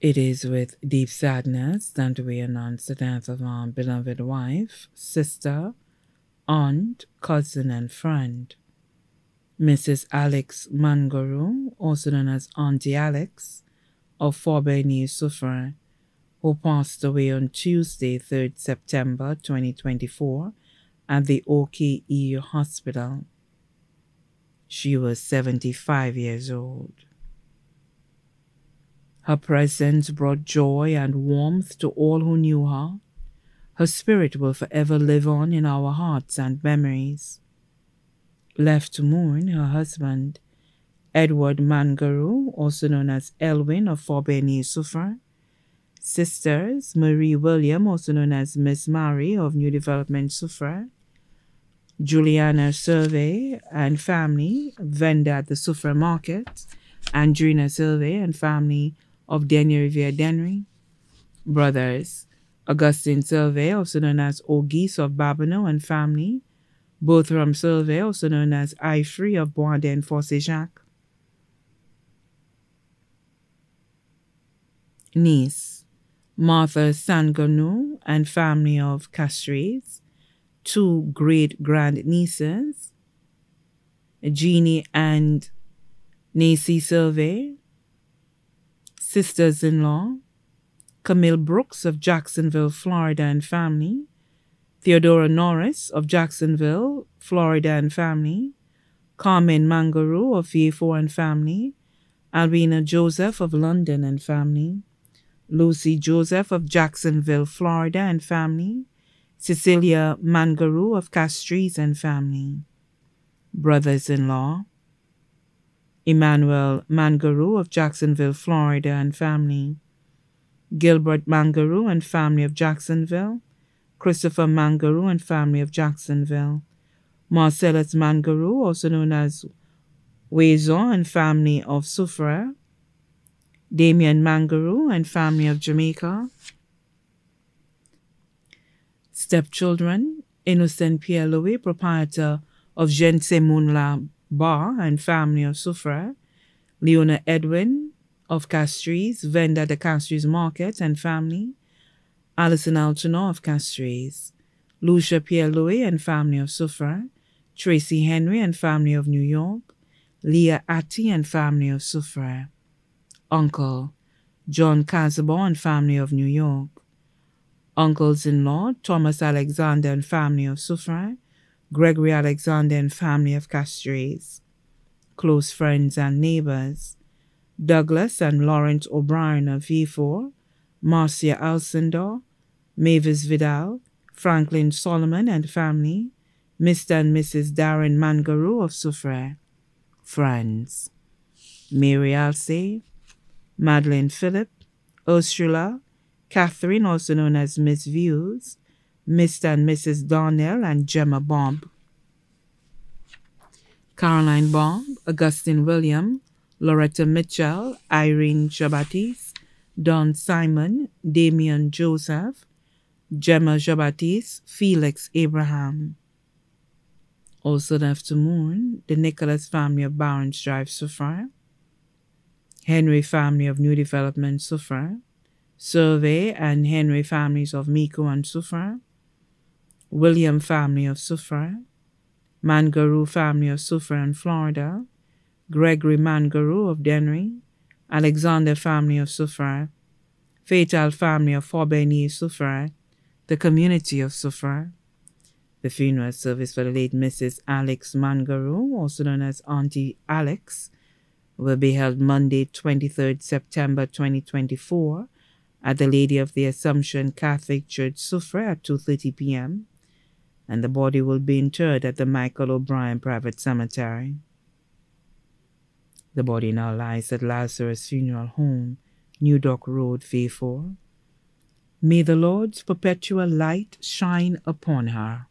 It is with deep sadness that we announce the death of our beloved wife, sister, aunt, cousin, and friend, Mrs. Alix Mangaroo, also known as Auntie Alex, of Fond Bernier Soufrière, who passed away on Tuesday, 3rd September 2024, at the OKEU Hospital. She was 75 years old. Her presence brought joy and warmth to all who knew her. Her spirit will forever live on in our hearts and memories. Left to mourn, her husband, Edward Mangaroo, also known as Elwin of Fond Bernier Soufrière, sisters, Marie William, also known as Miss Mary of New Development Soufrière, Juliana Survey and family, vendor at the Soufrière Market, Andrina Survey and family of Daniel Riviere Dennery, brothers Augustine Survey, also known as Ogis of Babonneau and family, both from Survey, also known as Ifrey of Bois d'Inde and Jacques. Niece Martha Sanganu and family of Castries, two great grand nieces, Jeannie and Nancy Survey, sisters in law, Camille Brooks of Jacksonville, Florida, and family, Theodora Norris of Jacksonville, Florida, and family, Carmen Mangaroo of Vieux Fort and family, Alvina Joseph of London and family, Lucy Joseph of Jacksonville, Florida, and family, Cecilia Mangaroo of Castries and family, brothers in law, Emmanuel Mangaroo of Jacksonville, Florida, and family, Gilbert Mangaroo and family of Jacksonville, Christopher Mangaroo and family of Jacksonville, Marcellus Mangaroo, also known as Wazon and family of Soufrière, Damien Mangaroo and family of Jamaica, stepchildren, Innocent Pierre Louis, proprietor of Jean La Bar and family of Soufrière, Leona Edwin of Castries, vendor at the Castries Market and family, Alison Algernon of Castries, Lucia Pierre Louis and family of Soufrière, Tracy Henry and family of New York, Leah Atty and family of Soufrière, Uncle John Casabon and family of New York, Uncles-in-law Thomas Alexander and family of Soufrière, Gregory Alexander and family of Castries, close friends and neighbors, Douglas and Lawrence O'Brien of Vieux Fort, Marcia Alcindor, Mavis Vidal, Franklin Solomon and family, Mr. and Mrs. Darren Mangaroo of Soufrière, friends, Mary Alsey, Madeline Phillip, Ursula, Catherine, also known as Miss Views, Mr. and Mrs. Darnell and Gemma Bomb. Caroline Bomb, Augustine William, Loretta Mitchell, Irene Jabatis, Don Simon, Damian Joseph, Gemma Jabatis, Felix Abraham. Also left to the Nicholas family of Barons Drive, Soufrière, Henry family of New Development, Soufrière, Survey and Henry families of Micoud and Soufrière, William family of Soufrière, Mangaroo family of Soufrière in Florida, Gregory Mangaroo of Dennery, Alexander family of Soufrière, Fatal family of Fond Bernier Soufrière, the community of Soufrière. The funeral service for the late Mrs. Alix Mangaroo, also known as Auntie Alex, will be held Monday, 23rd September 2024 at the Lady of the Assumption Catholic Church, Soufrière at 2.30 p.m and the body will be interred at the Michael O'Brien Private Cemetery. The body now lies at Lazarus Funeral Home, New Dock Road, Vieux Fort. May the Lord's perpetual light shine upon her.